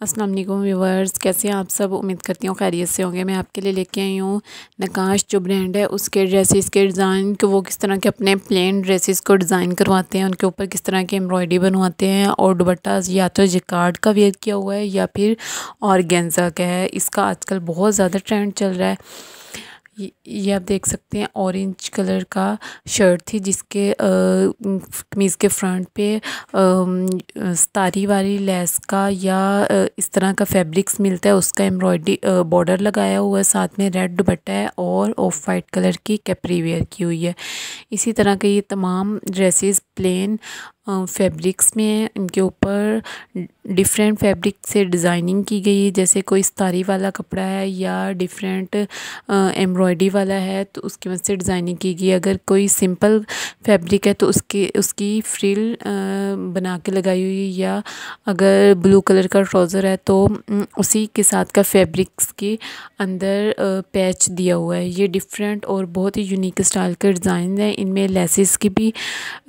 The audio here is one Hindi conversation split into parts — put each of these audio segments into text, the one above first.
अस्सलाम वालेकुम व्यूवर्स कैसे हैं आप सब? उम्मीद करती हूँ खैरियत से होंगे। मैं आपके लिए लेके आई हूँ नकाश जो ब्रांड है, उसके ड्रेसेस के डिज़ाइन के वो किस तरह के अपने प्लेन ड्रेसेस को डिज़ाइन करवाते हैं, उनके ऊपर किस तरह की एम्ब्रॉयडरी बनवाते हैं और दुबट्टा या तो जिकार्ड का वेयर किया हुआ है या फिर और का है। इसका आजकल बहुत ज़्यादा ट्रेंड चल रहा है। ये आप देख सकते हैं ऑरेंज कलर का शर्ट थी जिसके कमीज़ के फ्रंट पे स्तारी वाली लेस का या इस तरह का फैब्रिक्स मिलता है, उसका एम्ब्रॉयडरी बॉर्डर लगाया हुआ है, साथ में रेड दुपट्टा है और ऑफ़ वाइट कलर की कैपरी वेयर की हुई है। इसी तरह के ये तमाम ड्रेसेस प्लेन फैब्रिक्स में है इनके ऊपर डिफरेंट फैब्रिक से डिज़ाइनिंग की गई है। जैसे कोई स्तारी वाला कपड़ा है या डिफरेंट एम्ब्रॉयडरी वाला है तो उसकी वजह से डिज़ाइनिंग की गई अगर कोई सिंपल फैब्रिक है तो उसके, उसकी फ्रिल बना के लगाई हुई या अगर ब्लू कलर का ट्राउज़र है तो उसी के साथ का फैब्रिक्स के अंदर पैच दिया हुआ है। ये डिफरेंट और बहुत ही यूनिक स्टाइल के डिज़ाइन है। इनमें लेसिस की भी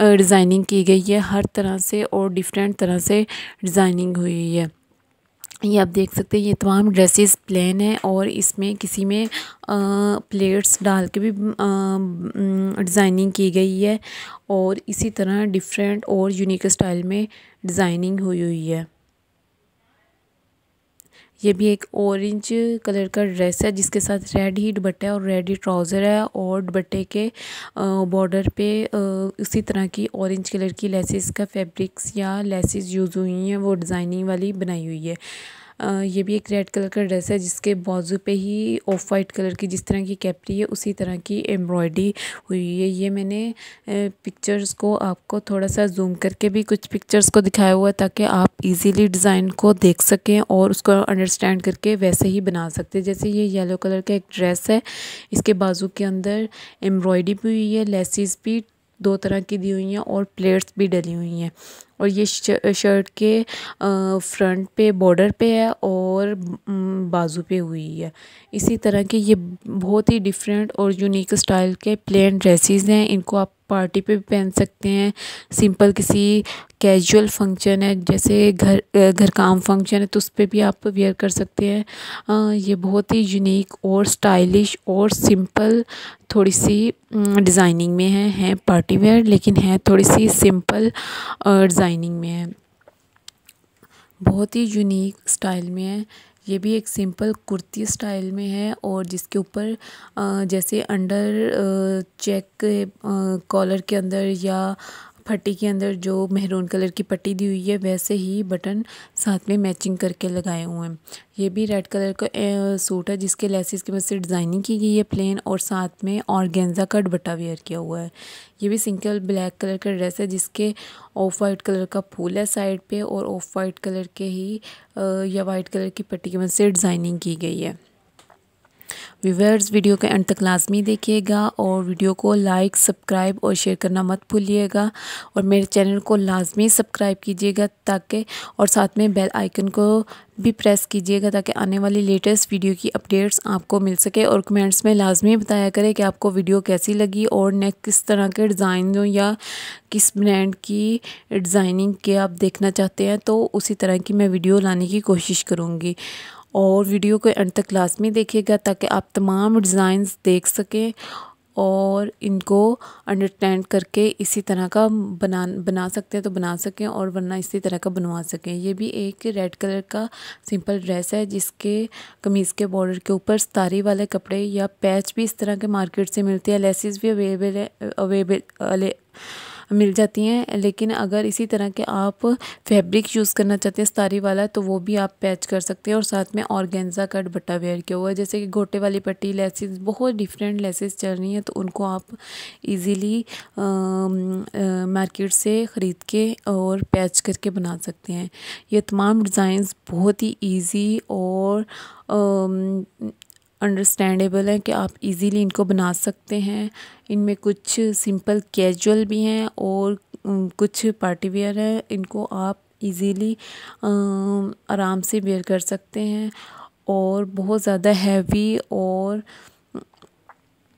डिज़ाइनिंग की गई है। हर तरह से और डिफरेंट तरह से डिज़ाइनिंग हुई है। ये आप देख सकते हैं ये तमाम ड्रेसेस प्लेन है और इसमें किसी में आ, प्लेट्स डाल के भी डिज़ाइनिंग की गई है और इसी तरह डिफरेंट और यूनिक स्टाइल में डिज़ाइनिंग हुई हुई है। ये भी एक ऑरेंज कलर का ड्रेस है, जिसके साथ रेड ही दुपट्टा है और रेड ही ट्राउज़र है और दुपट्टे के बॉर्डर पे उसी तरह की ऑरेंज कलर की लेसिस का फैब्रिक्स या लेसिस यूज़ हुई हैं, वो डिज़ाइनिंग वाली बनाई हुई है। ये भी एक रेड कलर का ड्रेस है जिसके बाजू पे ही ऑफ़ वाइट कलर की जिस तरह की कैपरी है, उसी तरह की एम्ब्रॉयडरी हुई है। ये मैंने पिक्चर्स को आपको थोड़ा सा जूम करके भी कुछ पिक्चर्स को दिखाया हुआ है ताकि आप इजीली डिज़ाइन को देख सकें और उसको अंडरस्टैंड करके वैसे ही बना सकते हैं। जैसे ये येलो कलर का एक ड्रेस है, इसके बाजू के अंदर एम्ब्रॉयडरी भी हुई है लेसिस भी दो तरह की दी हुई हैं और प्लेट्स भी डली हुई हैं। और ये शर्ट के फ्रंट पे, बॉर्डर पे है और बाजू पे हुई है। इसी तरह के ये बहुत ही डिफरेंट और यूनिक स्टाइल के प्लेन ड्रेसेस हैं। इनको आप पार्टी पे भी पहन सकते हैं। सिंपल किसी कैजुअल फ़ंक्शन है, जैसे घर घर काम फ़ंक्शन है तो उस पर भी आप वेयर कर सकते हैं। ये बहुत ही यूनिक और स्टाइलिश और सिंपल थोड़ी सी डिज़ाइनिंग में है, हैं पार्टी वेयर लेकिन है थोड़ी सी सिंपल डिज़ाइनिंग में है। बहुत ही यूनिक स्टाइल में है। ये भी एक सिंपल कुर्ती स्टाइल में है और जिसके ऊपर जैसे अंडर चेक कॉलर के अंदर या फट्टी के अंदर जो मेहरून कलर की पट्टी दी हुई है, वैसे ही बटन साथ में मैचिंग करके लगाए हुए हैं। ये भी रेड कलर का सूट है, जिसके लेसिस की वजह से डिज़ाइनिंग की गई है प्लेन और साथ में और गेंजा का दुपट्टा वेयर किया हुआ है। ये भी सिंगल ब्लैक कलर का ड्रेस है, जिसके ऑफ़ वाइट कलर का फूल है साइड पे और ऑफ़ वाइट कलर के ही या वाइट कलर की पट्टी की वजह से डिज़ाइनिंग की गई है। व्यूवर्स वीडियो के अंत तक लाजमी देखिएगा और वीडियो को लाइक सब्सक्राइब और शेयर करना मत भूलिएगा और मेरे चैनल को लाजमी सब्सक्राइब कीजिएगा ताकि और साथ में बेल आइकन को भी प्रेस कीजिएगा ताकि आने वाली लेटेस्ट वीडियो की अपडेट्स आपको मिल सके और कमेंट्स में लाजमी बताया करें कि आपको वीडियो कैसी लगी और नेक्स्ट किस तरह के डिज़ाइन या किस ब्रांड की डिज़ाइनिंग के आप देखना चाहते हैं तो उसी तरह की मैं वीडियो लाने की कोशिश करूँगी। और वीडियो को अंत तक क्लास में देखिएगा ताकि आप तमाम डिज़ाइंस देख सकें और इनको अंडरस्टैंड करके इसी तरह का बना बना सकते हैं तो बना सकें और वरना इसी तरह का बनवा सकें। ये भी एक रेड कलर का सिंपल ड्रेस है जिसके कमीज़ के बॉर्डर के ऊपर सतारी वाले कपड़े या पैच भी इस तरह के मार्केट से मिलते हैं। लेसिस भी अवेलेबल है अवेलेबल मिल जाती हैं। लेकिन अगर इसी तरह के आप फैब्रिक यूज़ करना चाहते हैं स्तारी वाला तो वो भी आप पैच कर सकते हैं और साथ में ऑर्गेन्जा का दुपट्टा वेयर किया हुआ है। जैसे कि गोटे वाली पट्टी लेसिस बहुत डिफरेंट लेसिस चल रही हैं तो उनको आप इजीली मार्केट से ख़रीद के और पैच करके बना सकते हैं। ये तमाम डिज़ाइंस बहुत ही ईजी और अंडरस्टैंडेबल है कि आप इजीली इनको बना सकते हैं। इनमें कुछ सिंपल कैजुअल भी हैं और कुछ पार्टी वेयर है। इनको आप इजीली आराम से वेयर कर सकते हैं और बहुत ज़्यादा हैवी और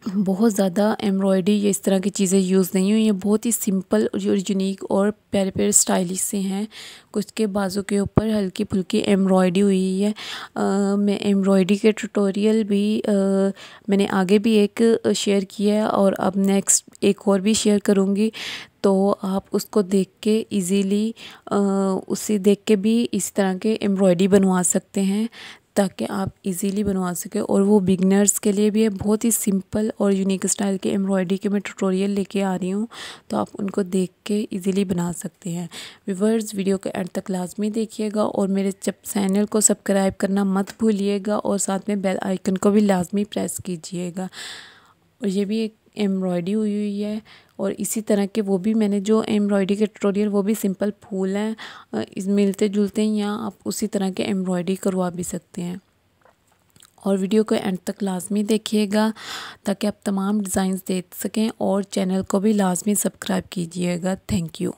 बहुत ज़्यादा एम्ब्रॉयडरी या इस तरह की चीज़ें यूज़ नहीं हुई हैं। बहुत ही सिंपल और यूनिक और प्यारे प्यारे स्टाइलिश से हैं। कुछ के बाजू के ऊपर हल्की फुल्की एम्ब्रॉयडरी हुई है। आ, मैं एम्ब्रॉयडरी के ट्यूटोरियल भी आ, मैंने आगे भी एक शेयर किया है और अब नेक्स्ट एक और भी शेयर करूँगी। तो आप उसको देख के इजीली उसे देख के भी इस तरह के एम्ब्रॉयडरी बनवा सकते हैं। ताकि आप इजीली बनवा सकें। और वो बिगनर्स के लिए भी है, बहुत ही सिंपल और यूनिक स्टाइल के एम्ब्रॉयडरी के मैं ट्यूटोरियल लेके आ रही हूँ तो आप उनको देख के इजीली बना सकते हैं। व्यूवर्स वीडियो के एंड तक लाजमी देखिएगा और मेरे चैनल को सब्सक्राइब करना मत भूलिएगा और साथ में बेल आइकन को भी लाजमी प्रेस कीजिएगा। और ये भी एक एम्ब्रॉयडरी हुई हुई है और इसी तरह के वो भी मैंने जो एम्ब्रॉयडरी के ट्यूटोरियल, वो भी सिंपल फूल हैं। मिलते जुलते हैं यहाँ आप उसी तरह के एम्ब्रॉयडरी करवा भी सकते हैं। और वीडियो को एंड तक लाजमी देखिएगा, ताकि आप तमाम डिज़ाइंस देख सकें और चैनल को भी लाजमी सब्सक्राइब कीजिएगा। Thank you.